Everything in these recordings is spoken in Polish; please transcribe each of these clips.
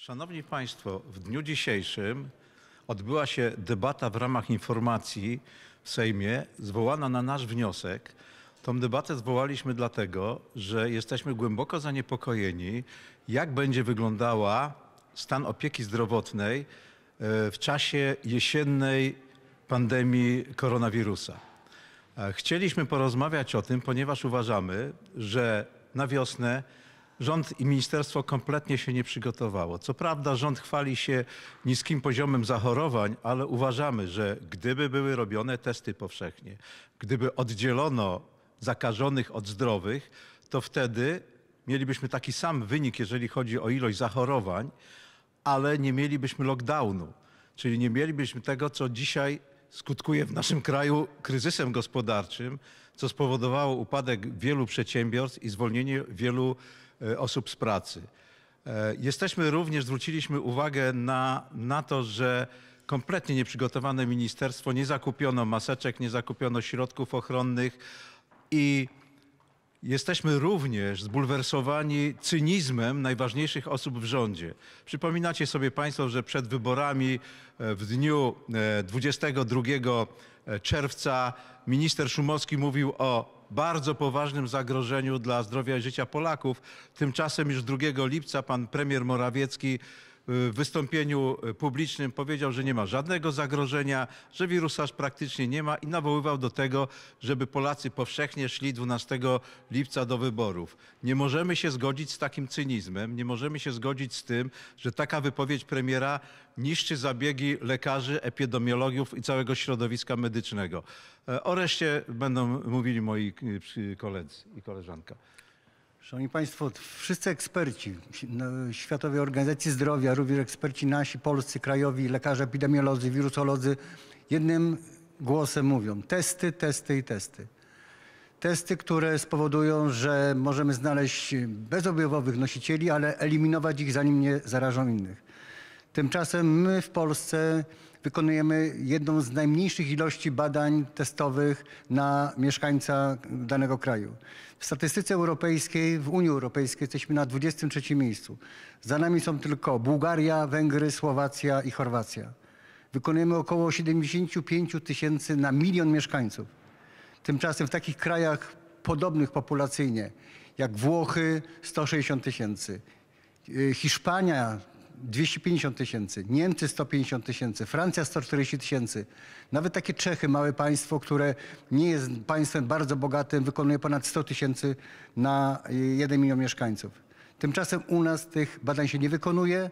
Szanowni Państwo, w dniu dzisiejszym odbyła się debata w ramach informacji w Sejmie, zwołana na nasz wniosek. Tą debatę zwołaliśmy dlatego, że jesteśmy głęboko zaniepokojeni, jak będzie wyglądała stan opieki zdrowotnej e, w czasie jesiennej pandemii koronawirusa. E, Chcieliśmy porozmawiać o tym, ponieważ uważamy, że na wiosnę rząd i ministerstwo kompletnie się nie przygotowało. Co prawda rząd chwali się niskim poziomem zachorowań, ale uważamy, że gdyby były robione testy powszechnie, gdyby oddzielono zakażonych od zdrowych, to wtedy mielibyśmy taki sam wynik, jeżeli chodzi o ilość zachorowań, ale nie mielibyśmy lockdownu, czyli nie mielibyśmy tego, co dzisiaj skutkuje w naszym kraju kryzysem gospodarczym, co spowodowało upadek wielu przedsiębiorstw i zwolnienie wielu osób z pracy. E, Jesteśmy również, zwróciliśmy uwagę na, na to, że kompletnie nieprzygotowane ministerstwo, nie zakupiono maseczek, nie zakupiono środków ochronnych i Jesteśmy również zbulwersowani cynizmem najważniejszych osób w rządzie. Przypominacie sobie Państwo, że przed wyborami e, w dniu e, 22 czerwca minister Szumowski mówił o bardzo poważnym zagrożeniu dla zdrowia i życia Polaków. Tymczasem już 2 lipca pan premier Morawiecki w wystąpieniu publicznym powiedział, że nie ma żadnego zagrożenia, że wirusa praktycznie nie ma i nawoływał do tego, żeby Polacy powszechnie szli 12 lipca do wyborów. Nie możemy się zgodzić z takim cynizmem, nie możemy się zgodzić z tym, że taka wypowiedź premiera niszczy zabiegi lekarzy, epidemiologów i całego środowiska medycznego. E, O reszcie będą mówili moi przy- koledzy i koleżanka. Szanowni Państwo, wszyscy eksperci Światowej Organizacji Zdrowia, również eksperci nasi, polscy, krajowi, lekarze, epidemiolodzy, wirusolodzy, jednym głosem mówią testy, testy i testy. Testy, które spowodują, że możemy znaleźć bezobjawowych nosicieli, ale eliminować ich, zanim nie zarażą innych. Tymczasem my w Polsce wykonujemy jedną z najmniejszych ilości badań testowych na mieszkańca danego kraju. W statystyce europejskiej, w Unii Europejskiej jesteśmy na 23 miejscu. Za nami są tylko Bułgaria, Węgry, Słowacja i Chorwacja. Wykonujemy około 75 tysięcy na milion mieszkańców. Tymczasem w takich krajach podobnych populacyjnie jak Włochy 160 tysięcy, Hiszpania 250 tysięcy, Niemcy 150 tysięcy, Francja 140 tysięcy. Nawet takie Czechy, małe państwo, które nie jest państwem bardzo bogatym, wykonuje ponad 100 tysięcy na y, 1 milion mieszkańców. Tymczasem u nas tych badań się nie wykonuje.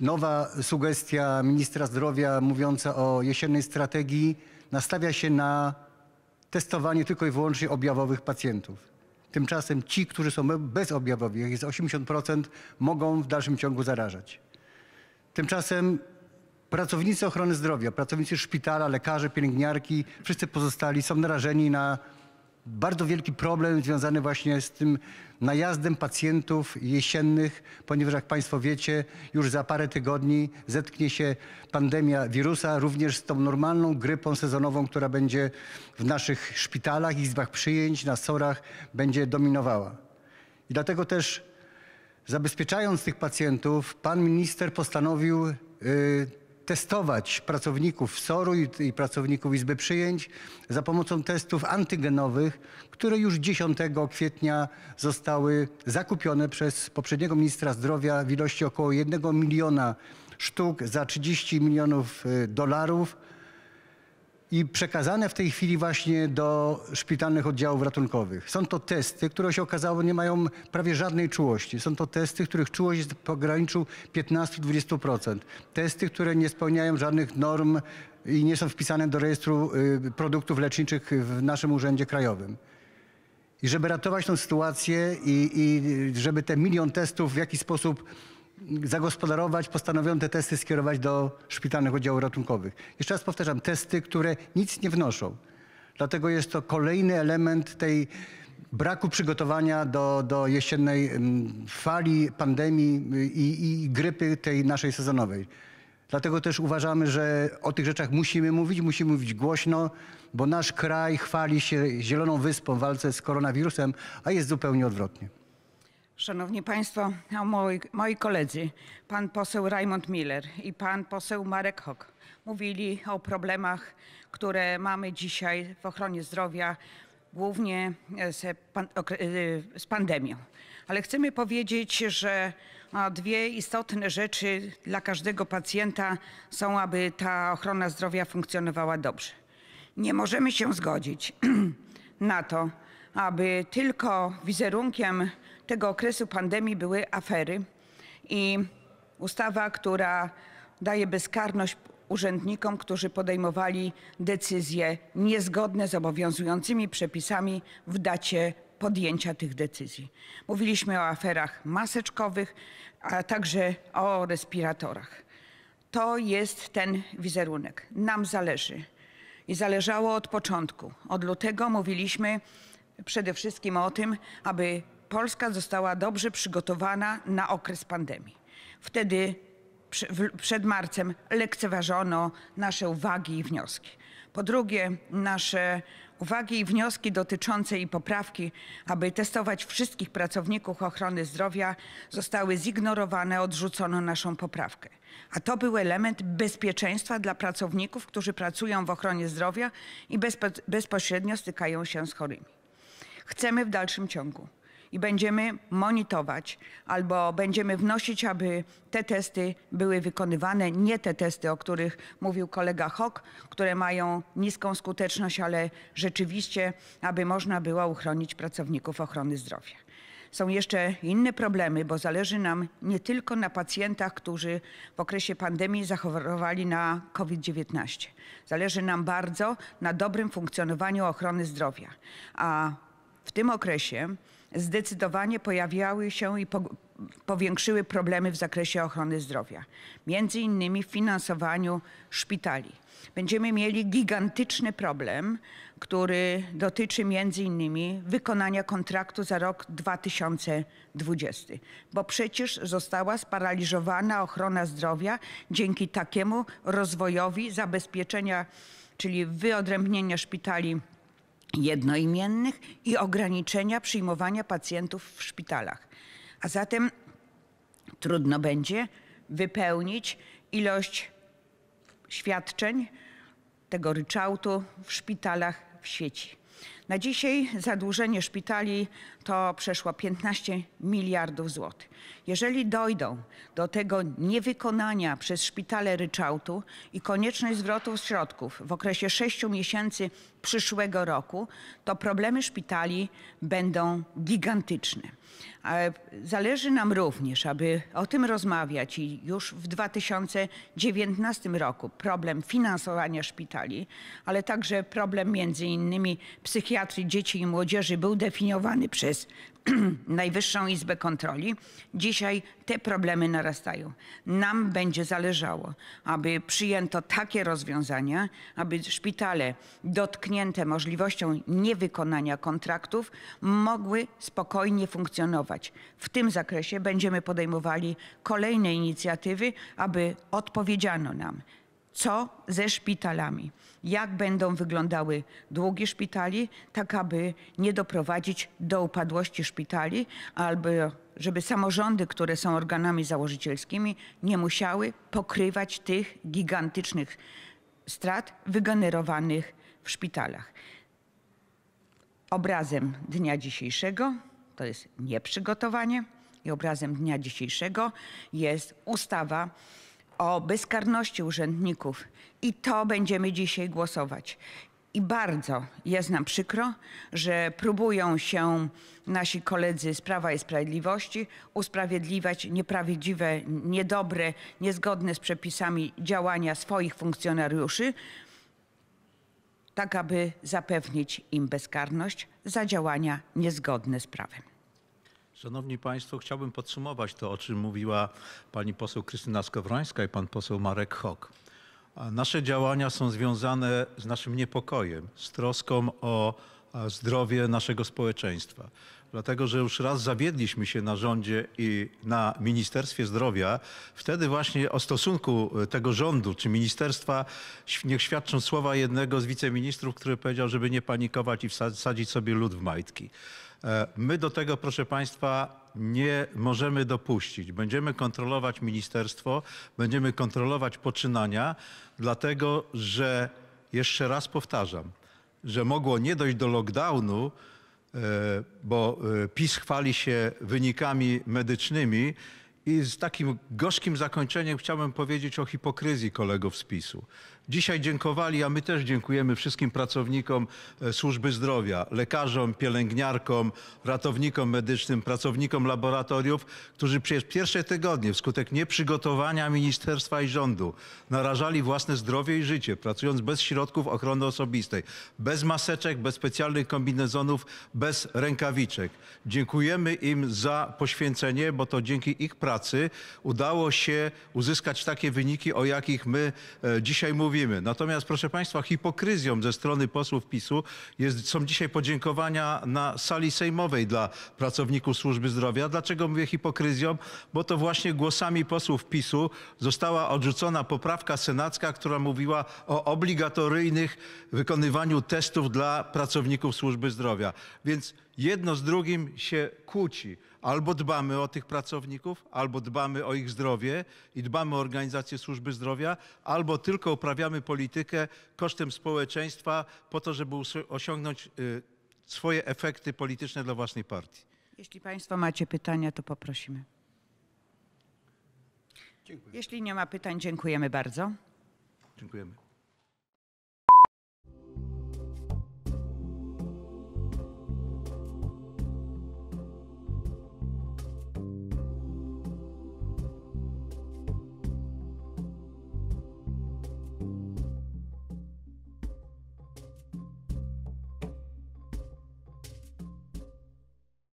Nowa sugestia ministra zdrowia mówiąca o jesiennej strategii nastawia się na testowanie tylko i wyłącznie objawowych pacjentów. Tymczasem ci, którzy są bezobjawowi, jak jest 80%, mogą w dalszym ciągu zarażać. Tymczasem pracownicy ochrony zdrowia, pracownicy szpitala, lekarze, pielęgniarki, wszyscy pozostali są narażeni na bardzo wielki problem związany właśnie z tym najazdem pacjentów jesiennych, ponieważ jak Państwo wiecie, już za parę tygodni zetknie się pandemia wirusa również z tą normalną grypą sezonową, która będzie w naszych szpitalach, izbach przyjęć, na SOR-ach będzie dominowała. I dlatego też Zabezpieczając tych pacjentów, pan minister postanowił y, testować pracowników SOR-u i, i pracowników Izby Przyjęć za pomocą testów antygenowych, które już 10 kwietnia zostały zakupione przez poprzedniego ministra zdrowia w ilości około 1 miliona sztuk za 30 milionów y, dolarów i przekazane w tej chwili właśnie do szpitalnych oddziałów ratunkowych. Są to testy, które się okazało nie mają prawie żadnej czułości. Są to testy, których czułość jest w pograniczu 15-20%. Testy, które nie spełniają żadnych norm i nie są wpisane do rejestru y, produktów leczniczych w naszym urzędzie krajowym. I żeby ratować tę sytuację i, i żeby te milion testów w jakiś sposób zagospodarować, postanowiono te testy skierować do szpitalnych oddziałów ratunkowych. Jeszcze raz powtarzam, testy, które nic nie wnoszą. Dlatego jest to kolejny element tej braku przygotowania do, do jesiennej mm, fali pandemii y, i, i grypy tej naszej sezonowej. Dlatego też uważamy, że o tych rzeczach musimy mówić, musimy mówić głośno, bo nasz kraj chwali się zieloną wyspą w walce z koronawirusem, a jest zupełnie odwrotnie. Szanowni Państwo, moi, moi koledzy, pan poseł Raymond Miller i pan poseł Marek Hock mówili o problemach, które mamy dzisiaj w ochronie zdrowia, głównie z, pan, okre- e, z pandemią. Ale chcemy powiedzieć, że dwie istotne rzeczy dla każdego pacjenta są, aby ta ochrona zdrowia funkcjonowała dobrze. Nie możemy się zgodzić na to, aby tylko wizerunkiem tego okresu pandemii były afery i ustawa, która daje bezkarność urzędnikom, którzy podejmowali decyzje niezgodne z obowiązującymi przepisami w dacie podjęcia tych decyzji. Mówiliśmy o aferach maseczkowych, a także o respiratorach. To jest ten wizerunek. Nam zależy. I zależało od początku. Od lutego mówiliśmy przede wszystkim o tym, aby Polska została dobrze przygotowana na okres pandemii. Wtedy przed marcem lekceważono nasze uwagi i wnioski. Po drugie, nasze uwagi i wnioski dotyczące i poprawki, aby testować wszystkich pracowników ochrony zdrowia, zostały zignorowane, odrzucono naszą poprawkę. A to był element bezpieczeństwa dla pracowników, którzy pracują w ochronie zdrowia i bezpo- bezpośrednio stykają się z chorymi chcemy w dalszym ciągu i będziemy monitorować albo będziemy wnosić, aby te testy były wykonywane, nie te testy, o których mówił kolega Hock, które mają niską skuteczność, ale rzeczywiście, aby można było uchronić pracowników ochrony zdrowia. Są jeszcze inne problemy, bo zależy nam nie tylko na pacjentach, którzy w okresie pandemii zachorowali na COVID-19. Zależy nam bardzo na dobrym funkcjonowaniu ochrony zdrowia. A w tym okresie zdecydowanie pojawiały się i po, powiększyły problemy w zakresie ochrony zdrowia, między innymi w finansowaniu szpitali. Będziemy mieli gigantyczny problem, który dotyczy między innymi wykonania kontraktu za rok 2020, bo przecież została sparaliżowana ochrona zdrowia dzięki takiemu rozwojowi zabezpieczenia, czyli wyodrębnienia szpitali jednoimiennych i ograniczenia przyjmowania pacjentów w szpitalach. A zatem trudno będzie wypełnić ilość świadczeń tego ryczałtu w szpitalach w sieci. Na dzisiaj zadłużenie szpitali to przeszło 15 miliardów złotych. Jeżeli dojdą do tego niewykonania przez szpitale ryczałtu i konieczność zwrotu środków w okresie 6 miesięcy przyszłego roku, to problemy szpitali będą gigantyczne. Ale Zależy nam również, aby o tym rozmawiać i już w 2019 roku problem finansowania szpitali, ale także problem między innymi psychiatrii dzieci i młodzieży był definiowany przez Najwyższą Izbę Kontroli. Dzisiaj te problemy narastają. Nam będzie zależało, aby przyjęto takie rozwiązania, aby szpitale dotknięte możliwością niewykonania kontraktów mogły spokojnie funkcjonować. W tym zakresie będziemy podejmowali kolejne inicjatywy, aby odpowiedziano nam, co ze szpitalami, jak będą wyglądały długi szpitali, tak aby nie doprowadzić do upadłości szpitali, albo żeby samorządy, które są organami założycielskimi, nie musiały pokrywać tych gigantycznych strat wygenerowanych w szpitalach. Obrazem dnia dzisiejszego to jest nieprzygotowanie i obrazem dnia dzisiejszego jest ustawa o bezkarności urzędników i to będziemy dzisiaj głosować. I bardzo jest nam przykro, że próbują się nasi koledzy z Prawa i Sprawiedliwości usprawiedliwiać nieprawdziwe, niedobre, niezgodne z przepisami działania swoich funkcjonariuszy, tak aby zapewnić im bezkarność za działania niezgodne z prawem. Szanowni Państwo, chciałbym podsumować to, o czym mówiła pani poseł Krystyna Skowrońska i pan poseł Marek Hock. A Nasze działania są związane z naszym niepokojem, z troską o zdrowie naszego społeczeństwa. Dlatego, że już raz zawiedliśmy się na rządzie i na Ministerstwie Zdrowia. Wtedy właśnie o stosunku e, tego rządu czy ministerstwa niech świadczą słowa jednego z wiceministrów, który powiedział, żeby nie panikować i wsa- wsadzić sobie lód w majtki. E, My do tego, proszę Państwa, nie możemy dopuścić. Będziemy kontrolować ministerstwo, będziemy kontrolować poczynania, dlatego że, jeszcze raz powtarzam, że mogło nie dojść do lockdownu, e, bo e, PiS chwali się wynikami medycznymi i z takim gorzkim zakończeniem chciałbym powiedzieć o hipokryzji kolegów z PiSu. Dzisiaj dziękowali, a my też dziękujemy wszystkim pracownikom e, służby zdrowia, lekarzom, pielęgniarkom, ratownikom medycznym, pracownikom laboratoriów, którzy przez pierwsze tygodnie wskutek nieprzygotowania ministerstwa i rządu narażali własne zdrowie i życie, pracując bez środków ochrony osobistej, bez maseczek, bez specjalnych kombinezonów, bez rękawiczek. Dziękujemy im za poświęcenie, bo to dzięki ich pracy udało się uzyskać takie wyniki, o jakich my e, dzisiaj mówimy. Natomiast, proszę Państwa, hipokryzją ze strony posłów PiSu jest, są dzisiaj podziękowania na sali sejmowej dla pracowników służby zdrowia. Dlaczego mówię hipokryzją? Bo to właśnie głosami posłów PiSu została odrzucona poprawka senacka, która mówiła o obligatoryjnych wykonywaniu testów dla pracowników służby zdrowia. Więc jedno z drugim się kłóci. Albo dbamy o tych pracowników, albo dbamy o ich zdrowie i dbamy o organizację służby zdrowia, albo tylko uprawiamy politykę kosztem społeczeństwa po to, żeby osiągnąć y, swoje efekty polityczne dla własnej partii. Jeśli Państwo macie pytania, to poprosimy. Jeśli nie ma pytań, dziękujemy bardzo. Dziękujemy.